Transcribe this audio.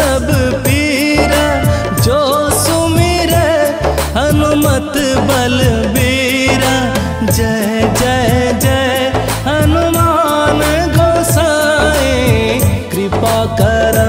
सब पीरा जो सुमिर हनुमत बलबीरा। जय जय जय हनुमान गोसाई कृपा करो